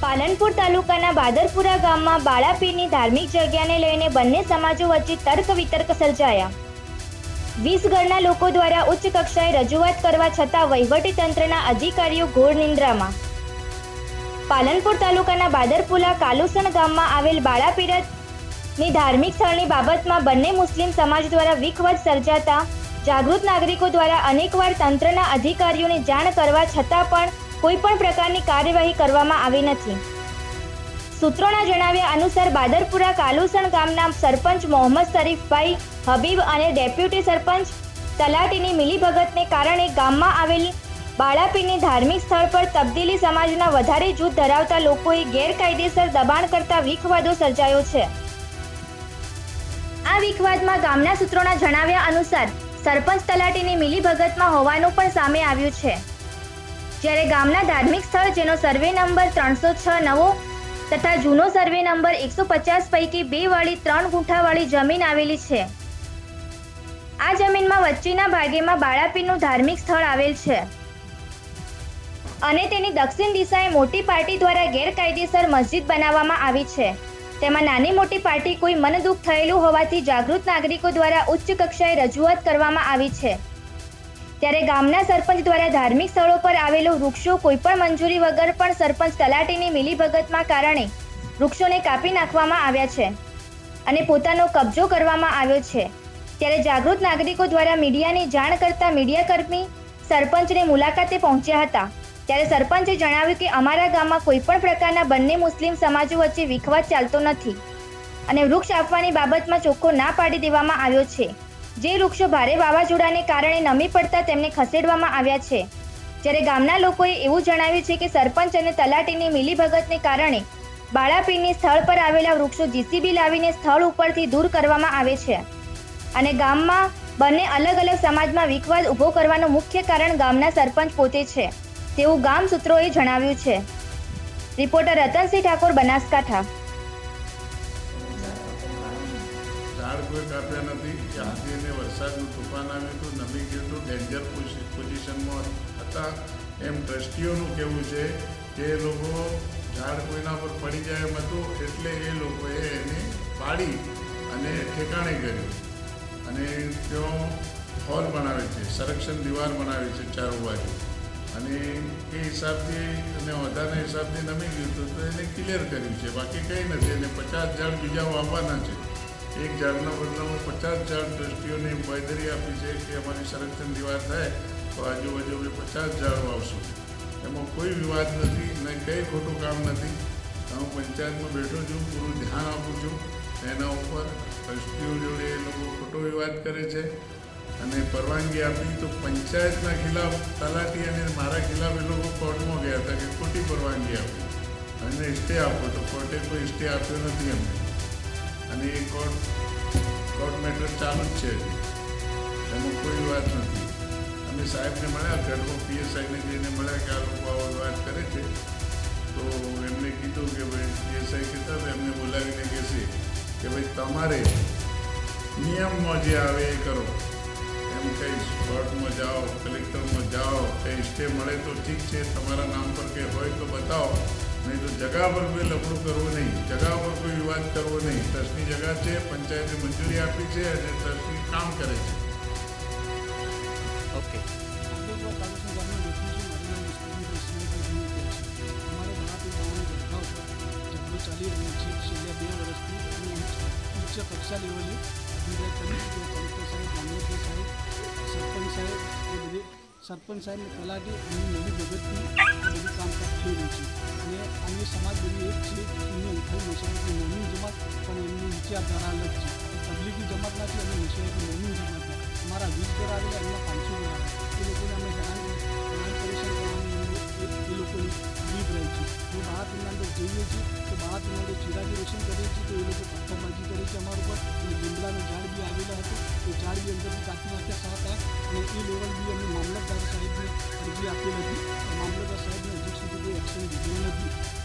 પાલનપુર તાલુકાના બાદરપુરા ગામમાં બાળાપીરની ધાર્મિક જગ્યાને લઈને બંને સમાજો વચ્ચે તર્ક વિતર્ક સર્જાયા. વીસ ઘરના લોકો દ્વારા ઉચ્ચ કક્ષાએ રજૂઆત કરવા છતાં વહીવટી તંત્રના અધિકારીઓ ઘોર નિંદ્રામાં. પાલનપુર તાલુકાના બાદરપુરા કાલુસણ ગામમાં આવેલ બાળાપીરતની ધાર્મિક સ્થળની બાબતમાં બંને મુસ્લિમ સમાજ દ્વારા વિખવત સર્જાતા જાગૃત નાગરિકો દ્વારા અનેકવાર તંત્રના અધિકારીઓને જાણ કરવા છતાં પણ કોઈ પણ પ્રકારની કાર્યવાહી કરવામાં આવી નથી. સૂત્રોના જણાવ્યા અનુસાર બાદરપુરા કાલુસણ ગામના સરપંચ મોહમ્મદ શરીફભાઈ હબીબ અને ડેપ્યુટી સરપંચ તલાટીની મિલીભગતને કારણે ગામમાં આવેલી બાળાપીની ધાર્મિક સ્થળ પર તબદીલી સમાજના વધારે જૂથ ધરાવતા લોકોએ ગેરકાયદેસર દબાણ કરતા વિખવાદો સર્જાયો છે. આ વિખવાદમાં ગામના સૂત્રોના જણાવ્યા અનુસાર સરપંચ તલાટીની મિલીભગતમાં હોવાનું પણ સામે આવ્યું છે. જ્યારે ગામના ધાર્મિક સ્થળ જેનો સર્વે નંબર ત્રણસો છ નવો તથા જૂનો સર્વે નંબર એકસો પચાસ પૈકી બે વાળી ત્રણ ગુંઠાવાળી જમીન આવેલી છે. આ જમીનમાં વચ્ચેના ભાગેમાં બાળાપીરનું ધાર્મિક સ્થળ આવેલ છે. અને તેની દક્ષિણ દિશાએ મોટી પાર્ટી દ્વારા ગેરકાયદેસર મસ્જિદ બનાવવામાં આવી છે. તેમાં નાની મોટી પાર્ટી કોઈ મનદુઃખ થયેલું હોવાથી જાગૃત નાગરિકો દ્વારા ઉચ્ચ કક્ષાએ રજૂઆત કરવામાં આવી છે. ત્યારે ગામના સરપંચ દ્વારા ધાર્મિક સ્થળો પર આવેલું વૃક્ષો કોઈપણ મંજૂરી વગર પણ સરપંચ તલાટીની મિલીભગતમાં કારણે વૃક્ષોને કાપી નાખવામાં આવ્યા છે અને પોતાનો કબજો કરવામાં આવ્યો છે. ત્યારે જાગૃત નાગરિકો દ્વારા મીડિયાની જાણ કરતા મીડિયાકર્મી સરપંચને મુલાકાતે પહોંચ્યા હતા. ત્યારે સરપંચે જણાવ્યું કે અમારા ગામમાં કોઈ પણ પ્રકારના બંને મુસ્લિમ સમાજો વચ્ચે વિખવાદ ચાલતો નથી અને વૃક્ષ આપવાની બાબતમાં ચોખ્ખો ના પાડી દેવામાં આવ્યો છે. જે વૃક્ષો ભારે વાવાઝોડાને કારણે નમી પડતા તેમને ખસેડવામાં આવ્યા છે. જ્યારે ગામના લોકોએ એવું જણાવ્યું છે કે સરપંચ અને તલાટીની મિલીભગતને કારણે બાળાપીરની સ્થળ પર આવેલા વૃક્ષો જીસીબી લાવીને સ્થળ ઉપરથી દૂર કરવામાં આવે છે. અને ગામમાં બંને અલગ અલગ સમાજમાં વિખવાદ ઊભો કરવાનું મુખ્ય કારણ ગામના સરપંચ પોતે છે, તેવું ગામ સૂત્રોએ જણાવ્યું છે. રિપોર્ટર રતનસિંહ ઠાકોર, બનાસકાંઠા. કોઈ કાપ્યા નથી. કે વરસાદનું તોફાન આવ્યું હતું. નમી ગયું હતું. ડેન્જર પોઝિશનમાં હતા. એમ ટ્રસ્ટીઓનું કહેવું છે કે એ લોકો ઝાડ કોઈના પર પડી જાય એમ હતું, એટલે એ લોકોએ એને પાડી અને ઠેકાણે કર્યું. અને તેઓ હોલ બનાવે છે, સંરક્ષણ દીવાલ બનાવે છે ચારો બાજુ. અને એ હિસાબથી અને વધારના હિસાબથી નમી ગયું હતું, તો એને ક્લિયર કર્યું છે. બાકી કંઈ નથી. અને પચાસ ઝાડ બીજા વાવવાના છે. એક ઝાડના બદલામાં પચાસ ઝાડ દ્રષ્ટિઓને બાંયધરી આપી છે કે અમારી સંરક્ષણ દીવાલ થાય તો આજુબાજુ અમે પચાસ ઝાડ વાવશું. એમાં કોઈ વિવાદ નથી ને કંઈ ખોટું કામ નથી. હું પંચાયતમાં બેઠો છું, પૂરું ધ્યાન આપું છું. એના ઉપર ટ્રસ્ટીઓ જોડે એ લોકો ખોટો વિવાદ કરે છે. અને પરવાનગી આપી તો પંચાયતના ખિલાફ તલાટી અને મારા ખિલાફ એ લોકો કોર્ટમાં ગયા હતા કે ખોટી પરવાનગી આપી. અને સ્ટે આપો તો કોર્ટે કોઈ સ્ટે આપ્યો નથી અમને અને એ કોર્ટ કોર્ટ મેટર ચાલુ જ છે. એમાં કોઈ વાત નથી. અમે સાહેબને મળ્યા ઘરમાં પીએસઆઈને જઈને મળ્યા કે આ લોકો આવો વાત કરે છે. તો એમને કીધું કે ભાઈ, પીએસઆઈ કીધા તો એમને બોલાવીને કહેશે કે ભાઈ, તમારે નિયમમાં જે આવે એ કરો. એમ કંઈ કોર્ટમાં જાઓ, કલેક્ટરમાં જાઓ, કંઈ સ્ટે મળે તો ઠીક છે, તમારા નામ પર કંઈ હોય તો બતાવો. જગા પર કોઈ લફડું કરવું નહીં જગા પર કોઈ વિવાદ કરવો નહીં ટ્રસ્ટની જગા છે પંચાયતે મંજૂરી આપી છે અને ટ્રસ્ટી કામ કરે છે. ઓકે આંબેડકર તાલુકા ગામના વ્યક્તિ છું મારું નામ વિષ્ણુભાઈ જુનિયર છે અમારે બાળાપી ગામનો ઝઘડો ચાલી રહ્યો છે છેલ્લા બે વર્ષથી અને ઉચ્ચ કક્ષા લેવલે અભિપ્રાય કરી કે કલેક્ટર સાહેબ મામલતદાર સાહેબ સરપંચ સાહેબ એ બધી સરપંચ સાહેબ ને તલાટી અને નવી નવી બધું કામકાજ થઈ રહ્યું છે. અને અન્ય સમાજ બધી એક છે એમને ઉઠાઈ મુસાફરી મોમીન જમાત પણ એમની વિચારધારા અલગ છે. તબલીગી જમાતમાંથી અને મુસાફરી મોમીન જમાત અમારા વીસ ઘર આવેલા એમના પાંચસો ઘર આવેલા. એ લોકોને અમે હેરાન પરેશાન અભિપ્રાય છે. જો અંદર જઈએ છીએ તો બાળાપીરના અંદર ચિરાગી રોશન કરીએ છીએ તો એ લોકો પથ્થરબાજી કરે છે અમારા ઉપર. અને ઝાડ બી આવેલા હતો. એ ઝાડ બી અંદરથી કાપી નાખ્યા. અને એ લેવલ બી અમે મામલતદાર સાહેબને અરજી આપી નથી. મામલતદાર સાહેબને હજુ સુધી કોઈ એક્શન લીધું નથી.